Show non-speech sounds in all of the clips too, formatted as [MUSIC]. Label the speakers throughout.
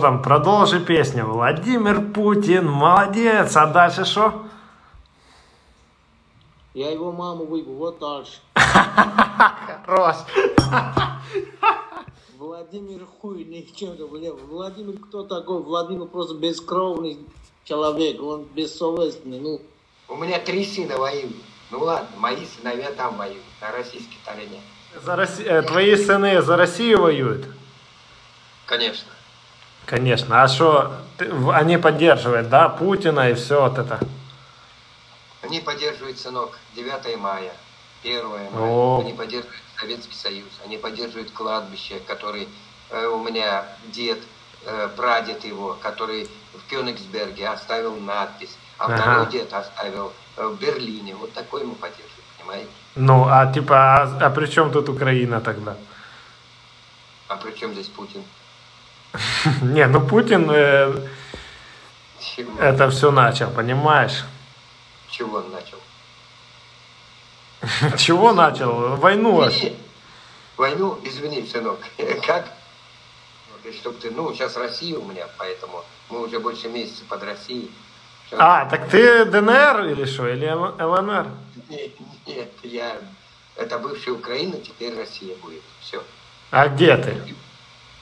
Speaker 1: там, продолжи песню. Владимир Путин, молодец. А дальше что?
Speaker 2: Я его маму выебу, вот дальше.
Speaker 1: Хорош.
Speaker 2: Владимир хуй, ничего, бля. Владимир кто такой? Владимир просто бескровный человек, он бессовестный, ну.
Speaker 3: У меня три сына воюют. Ну ладно, мои сыновья там воюют, на российской стороне.
Speaker 1: За Росси- э, Твои сыны за Россию воюют?
Speaker 3: Конечно.
Speaker 1: Конечно. А что, они поддерживают, да, Путина и все вот это?
Speaker 3: Они поддерживают, сынок, 9 мая, 1 мая.
Speaker 1: О.
Speaker 3: Они поддерживают Советский Союз. Они поддерживают кладбище, который э, у меня дед, э, прадед его, который в Кёнигсберге оставил надпись, а
Speaker 1: Ага.
Speaker 3: второй дед оставил э, в Берлине. Вот такой ему поддерживают, понимаете?
Speaker 1: Ну, а типа, а, а при чем тут Украина тогда?
Speaker 3: А при чем здесь Путин? [LAUGHS]
Speaker 1: Не, ну Путин э,
Speaker 3: Чего,
Speaker 1: это все начал, понимаешь?
Speaker 3: чего он начал? [LAUGHS]
Speaker 1: Чего начал? Войну.
Speaker 3: Войну, извини, сынок, [LAUGHS] как? Чтоб ты, ну, сейчас Россия у меня, поэтому мы уже больше месяца под Россией.
Speaker 1: А, так ты ДНР или что? Или ЛНР?
Speaker 3: Нет, нет, я... Это бывшая Украина, теперь Россия будет. Все.
Speaker 1: А где ты?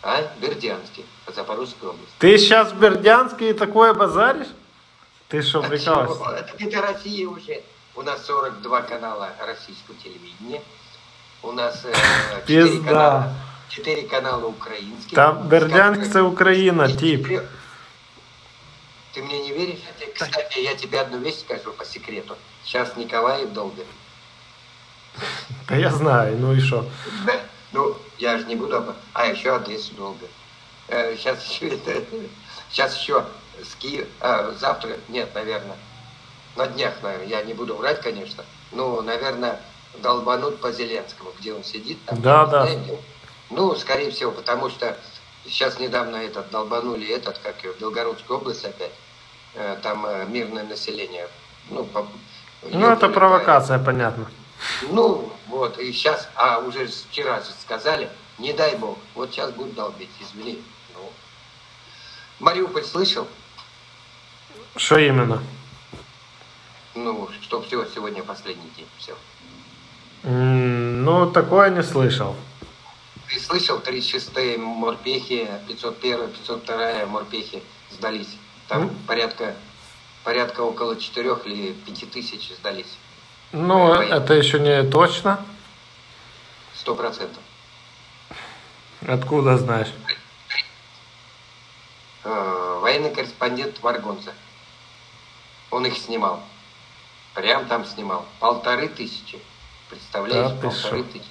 Speaker 3: А? Бердянске, Запорожской области.
Speaker 1: Ты сейчас в Бердянске и такое базаришь? Ты что, прикалываешься?
Speaker 3: Это, это Россия уже. У нас 42 канала российского телевидения. У нас э, 4
Speaker 1: Пизда.
Speaker 3: канала, 4 канала украинских.
Speaker 1: Там Бердянск
Speaker 3: которых-
Speaker 1: Україна,
Speaker 3: И
Speaker 1: тип.
Speaker 3: тебе- Ты мне не веришь? Кстати, я тебе одну вещь скажу по секрету. Сейчас Николаев долго.
Speaker 1: Да я знаю, ну и что?
Speaker 3: Ну, я же не буду... об- А, еще Одессу долго. Сейчас еще это... [LAUGHS] Сейчас еще с Киев... а, завтра... Нет, наверное. На днях, наверное. Я не буду врать, конечно. Ну, наверное, долбанут по Зеленскому, где он сидит. Там,
Speaker 1: Да, да.
Speaker 3: знаю, где. Ну, скорее всего, потому что сейчас недавно этот долбанули этот, как его, Белгородскую область опять. Э, Там э, мирное население. Ну, по-
Speaker 1: Ну это провокация, понятно.
Speaker 3: ну, вот, и сейчас, а уже вчера же сказали, не дай бог, вот сейчас будут долбить, извини. Ну. Мариуполь слышал?
Speaker 1: Что именно?
Speaker 3: Ну, что все, сегодня последний день, все.
Speaker 1: Ну, такое не слышал.
Speaker 3: Ты слышал, 36-е морпехи, 501 502 морпехи сдались. Там
Speaker 1: М.
Speaker 3: порядка, порядка около 4 или 5 тысяч сдались.
Speaker 1: Ну, это еще не точно.
Speaker 3: Сто процентов.
Speaker 1: Откуда знаешь?
Speaker 3: Э, военный корреспондент Варгонца. Он их снимал. Прям там снимал. Полторы тысячи. Представляешь?
Speaker 1: Да
Speaker 3: Полторы тысячи.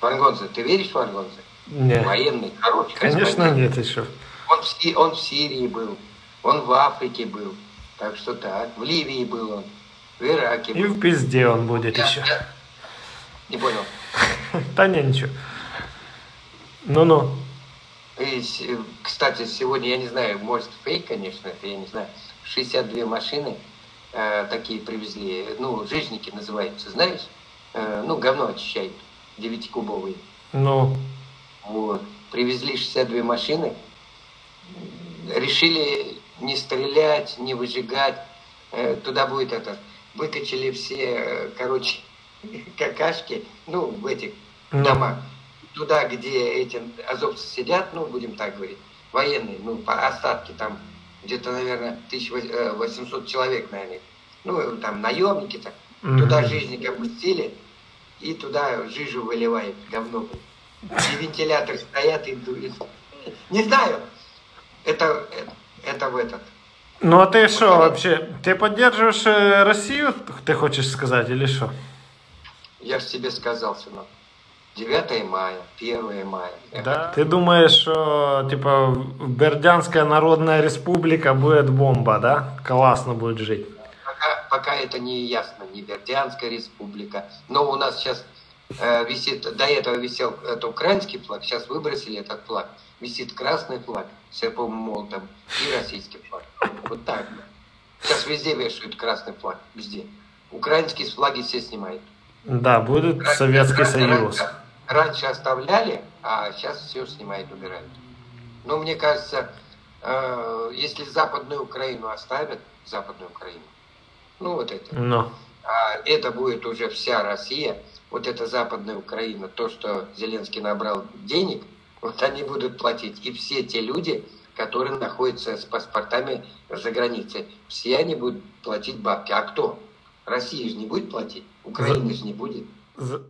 Speaker 3: Варгонца, ты веришь в Варгонца?
Speaker 1: Не,
Speaker 3: Военный, хороший
Speaker 1: конечно нет еще.
Speaker 3: Он в, он в Сирии был, он в Африке был. Так что так. В Ливии был он, в Ираке
Speaker 1: И
Speaker 3: был.
Speaker 1: в пизде он будет
Speaker 3: Я-
Speaker 1: еще.
Speaker 3: я- Не понял. [LAUGHS]
Speaker 1: Да не, ничего. Ну-ну.
Speaker 3: И, с- кстати, сегодня, я не знаю, может фейк, конечно, это я не знаю, 62 машины э, такие привезли, ну, жижники называются, знаешь? Э, ну, говно очищают, 9-кубовые.
Speaker 1: Ну,
Speaker 3: Вот. Привезли 62 машины, решили не стрелять, не выжигать. Э, туда будет это, выкачали все, э, короче, [LAUGHS] какашки, ну, в этих
Speaker 1: Ну.
Speaker 3: домах. Туда, где эти азовцы сидят, ну, будем так говорить, военные, ну, по остатки там где-то, наверное, 1800 человек, наверное. Ну, там наемники так.
Speaker 1: Мгм.
Speaker 3: Туда жизнь опустили, и туда жижу выливает, говно. И вентиляторы стоят и дуют. Не знаю. Это, это, это в этот.
Speaker 1: ну а ты что вообще? Ты поддерживаешь э, Россию, ты хочешь сказать, или что?
Speaker 3: Я же тебе сказал, сынок. 9 мая, 1 мая.
Speaker 1: Да. Ты думаешь, что типа Бердянская Народная Республика будет бомба, да? Классно будет жить.
Speaker 3: Пока, пока это не ясно, не Бердянская республика. Но у нас сейчас э, висит, до этого висел это украинский флаг, сейчас выбросили этот флаг. Висит красный флаг с и молотом и российский флаг. Вот так. Сейчас везде вешают красный флаг, везде. Украинские флаги все снимают.
Speaker 1: Да, будет Советский
Speaker 3: Раньше-
Speaker 1: Союз.
Speaker 3: Раньше оставляли, а сейчас все снимают, убирают. Но мне кажется, э, если Западную Украину оставят, Западную Украину, ну вот это,
Speaker 1: Ну.
Speaker 3: а это будет уже вся Россия, вот эта Западная Украина, то, что Зеленский набрал денег, вот они будут платить. И все те люди, которые находятся с паспортами за границей, все они будут платить бабки. А кто? Россия же не будет платить, Украина же не будет.
Speaker 1: За-